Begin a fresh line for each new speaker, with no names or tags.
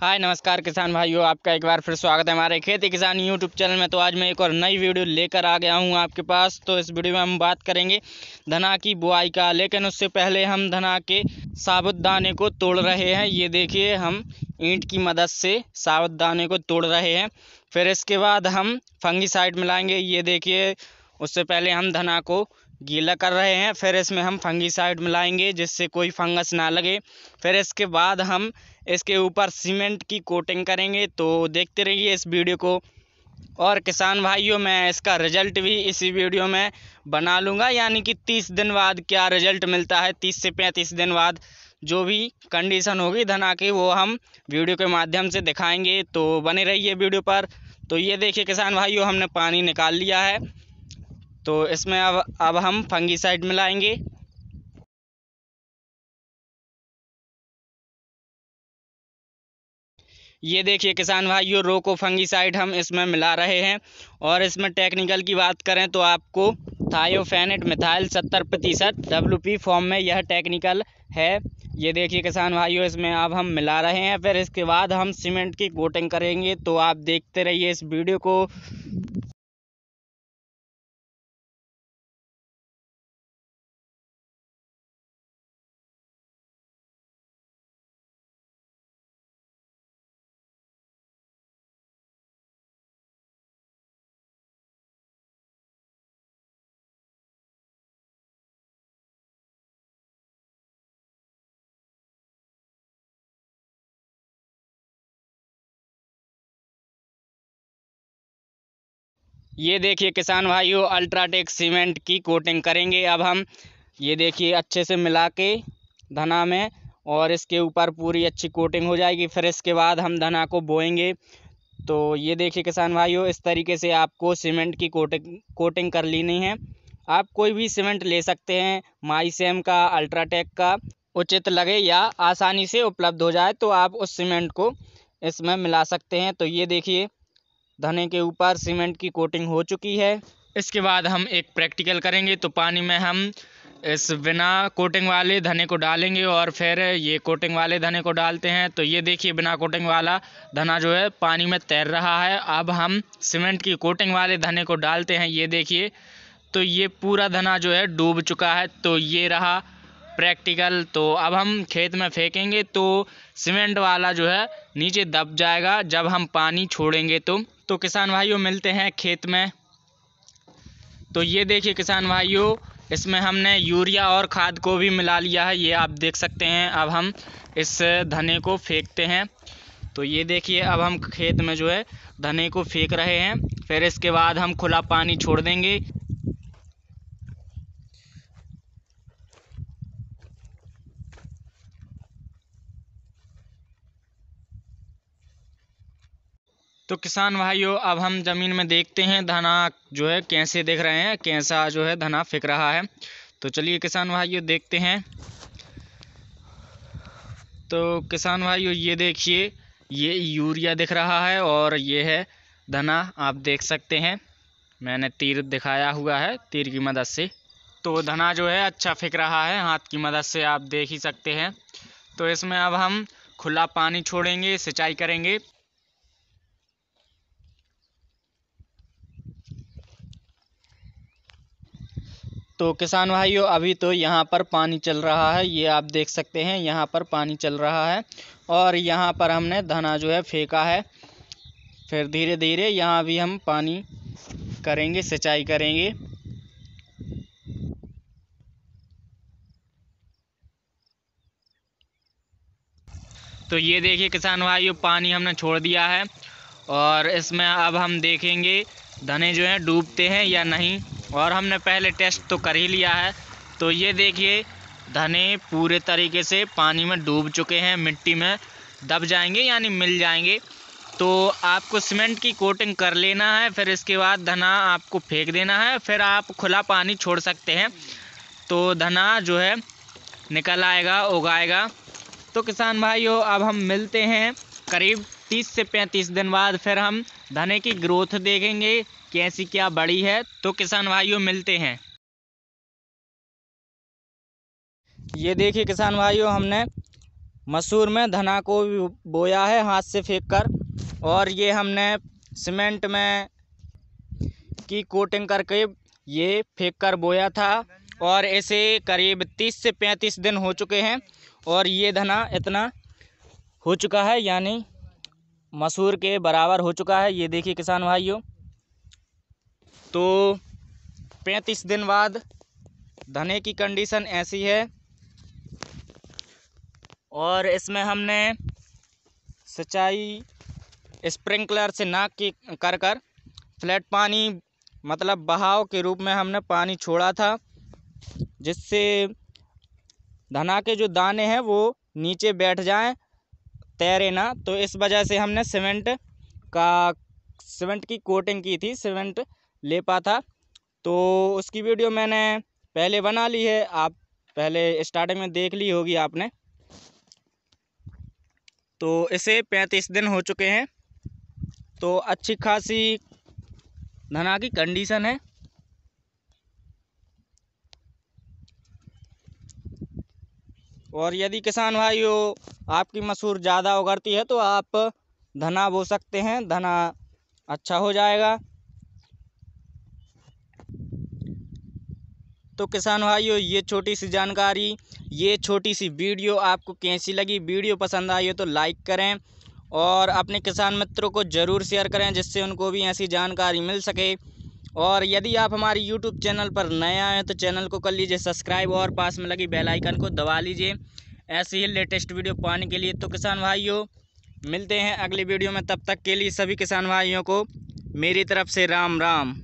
हाय, नमस्कार किसान भाइयों, आपका एक बार फिर स्वागत है हमारे खेती किसान यूट्यूब चैनल में। तो आज मैं एक और नई वीडियो लेकर आ गया हूँ आपके पास। तो इस वीडियो में हम बात करेंगे धना की बुआई का। लेकिन उससे पहले हम धना के साबुत दाने को तोड़ रहे हैं। ये देखिए, हम ईंट की मदद से साबुत दाने को तोड़ रहे हैं। फिर इसके बाद हम फंगी मिलाएँगे। ये देखिए, उससे पहले हम धना को गीला कर रहे हैं, फिर इसमें हम फंगीसाइड मिलाएँगे जिससे कोई फंगस ना लगे। फिर इसके बाद हम इसके ऊपर सीमेंट की कोटिंग करेंगे। तो देखते रहिए इस वीडियो को। और किसान भाइयों, मैं इसका रिज़ल्ट भी इसी वीडियो में बना लूँगा। यानी कि तीस दिन बाद क्या रिज़ल्ट मिलता है, तीस से पैंतीस दिन बाद जो भी कंडीशन होगी धना की वो हम वीडियो के माध्यम से दिखाएँगे। तो बने रहिए वीडियो पर। तो ये देखिए किसान भाइयों, हमने पानी निकाल लिया है। तो इसमें अब अब हम फंगीसाइड मिलाएँगे। ये देखिए किसान भाइयों रोको फंगीसाइड हम इसमें मिला रहे हैं। और इसमें टेक्निकल की बात करें तो आपको थायोफेनेट मिथाइल सत्तर प्रतिशत डब्ल्यू पी फॉर्म में यह टेक्निकल है। ये देखिए किसान भाइयों, इसमें अब हम मिला रहे हैं। फिर इसके बाद हम सीमेंट की कोटिंग करेंगे। तो आप देखते रहिए इस वीडियो को। ये देखिए किसान भाइयों, अल्ट्राटेक सीमेंट की कोटिंग करेंगे। अब हम ये देखिए अच्छे से मिला के धना में और इसके ऊपर पूरी अच्छी कोटिंग हो जाएगी। फिर इसके बाद हम धना को बोएँगे। तो ये देखिए किसान भाइयों, इस तरीके से आपको सीमेंट की कोटिंग कोटिंग कर लेनी है। आप कोई भी सीमेंट ले सकते हैं माई सेम का, अल्ट्राटेक का, उचित लगे या आसानी से उपलब्ध हो जाए तो आप उस सीमेंट को इसमें मिला सकते हैं। तो ये देखिए धने के ऊपर सीमेंट की कोटिंग हो चुकी है। इसके बाद हम एक प्रैक्टिकल करेंगे तो पानी में हम इस बिना कोटिंग वाले धने को डालेंगे और फिर ये कोटिंग वाले धने को डालते हैं। तो ये देखिए, बिना कोटिंग वाला धना जो है, पानी में तैर रहा है। अब हम सीमेंट की कोटिंग वाले धने को डालते हैं, ये देखिए। तो ये पूरा धना जो है, डूब चुका है। तो ये रहा प्रैक्टिकल तो अब हम खेत में फेंकेंगे तो सीमेंट वाला जो है, नीचे दब जाएगा। जब हम पानी छोड़ेंगे तो तो किसान भाइयों, मिलते हैं खेत में। तो ये देखिए किसान भाइयों, इसमें हमने यूरिया और खाद को भी मिला लिया है। ये आप देख सकते हैं, अब हम इस धने को फेंकते हैं। तो ये देखिए, अब हम खेत में जो है, धने को फेंक रहे हैं। फिर इसके बाद हम खुला पानी छोड़ देंगे। तो किसान भाइयों, अब हम ज़मीन में देखते हैं धना जो है कैसे देख रहे हैं, कैसा जो है धना फेंक रहा है। तो चलिए किसान भाइयों, देखते हैं। तो किसान भाइयों, ये देखिए, ये यूरिया दिख रहा है और ये है धना, आप देख सकते हैं। मैंने तीर दिखाया हुआ है, तीर की मदद से। तो धना जो है अच्छा फेंक रहा है, हाथ की मदद से आप देख ही सकते हैं। तो इसमें अब हम खुला पानी छोड़ेंगे, सिंचाई करेंगे। तो किसान भाइयों, अभी तो यहाँ पर पानी चल रहा है, ये आप देख सकते हैं, यहाँ पर पानी चल रहा है और यहाँ पर हमने धना जो है फेंका है। फिर धीरे धीरे यहाँ भी हम पानी करेंगे, सिंचाई करेंगे। तो ये देखिए किसान भाइयों, पानी हमने छोड़ दिया है और इसमें अब हम देखेंगे धने जो हैं डूबते हैं या नहीं। और हमने पहले टेस्ट तो कर ही लिया है। तो ये देखिए, धने पूरे तरीके से पानी में डूब चुके हैं, मिट्टी में दब जाएँगे यानी मिल जाएँगे। तो आपको सीमेंट की कोटिंग कर लेना है, फिर इसके बाद धना आपको फेंक देना है, फिर आप खुला पानी छोड़ सकते हैं। तो धना जो है, निकल आएगा, उगाएगा। तो किसान भाइयों, अब हम मिलते हैं करीब तीस से पैंतीस दिन बाद फिर हम धने की ग्रोथ देखेंगे, कैसी क्या बड़ी है। तो किसान भाइयों, मिलते हैं। ये देखिए किसान भाइयों, हमने मसूर में धना को बोया है हाथ से फेंक कर और ये हमने सीमेंट में की कोटिंग करके ये फेंक कर बोया था, और ऐसे करीब तीस से पैंतीस दिन हो चुके हैं, और ये धना इतना हो चुका है, यानी मसूर के बराबर हो चुका है। ये देखिए किसान भाइयों। तो पैंतीस दिन बाद धने की कंडीशन ऐसी है और इसमें हमने सिंचाई स्प्रिंकलर से नाक की कर कर फ्लैट पानी मतलब बहाव के रूप में हमने पानी छोड़ा था, जिससे धना के जो दाने हैं वो नीचे बैठ जाएँ तैरे ना? तो इस वजह से हमने सीमेंट का सीमेंट की कोटिंग की थी सीमेंट लेपा था। तो उसकी वीडियो मैंने पहले बना ली है, आप पहले स्टार्टिंग में देख ली होगी आपने। तो इसे पैंतीस दिन हो चुके हैं। तो अच्छी खासी धना की कंडीशन है। और यदि किसान भाइयों, आपकी मसूर ज़्यादा उगरती है तो आप धना बो सकते हैं, धना अच्छा हो जाएगा। तो किसान भाइयों, ये छोटी सी जानकारी, ये छोटी सी वीडियो आपको कैसी लगी? वीडियो पसंद आई हो तो लाइक करें और अपने किसान मित्रों को ज़रूर शेयर करें, जिससे उनको भी ऐसी जानकारी मिल सके। और यदि आप हमारे यूट्यूब चैनल पर नए आए तो चैनल को कर लीजिए सब्सक्राइब और पास में लगी बेल आइकन को दबा लीजिए। ऐसे ही लेटेस्ट वीडियो पाने के लिए तो किसान भाइयों, मिलते हैं अगली वीडियो में। तब तक के लिए सभी किसान भाइयों को मेरी तरफ़ से राम राम